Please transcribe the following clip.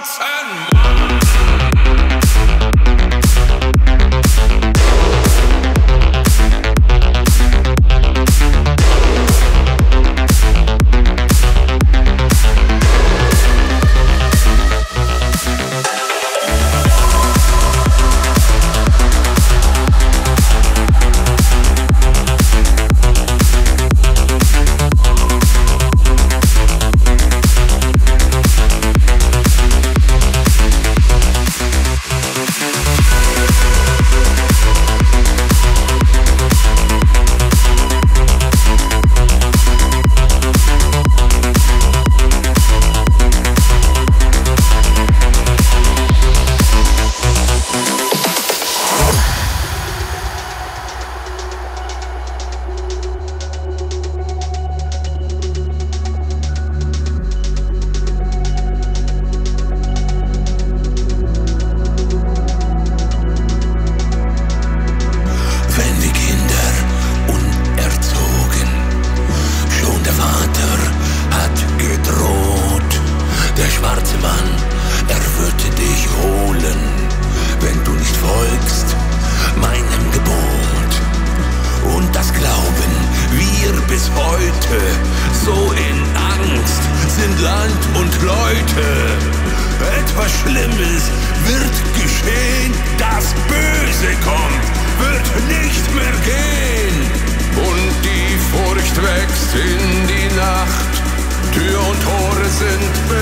hearts and so in Angst sind Land und Leute. Etwas Schlimmes wird geschehen, das Böse kommt, wird nicht mehr gehen. Und die Furcht wächst in die Nacht, Tür und Tore sind be-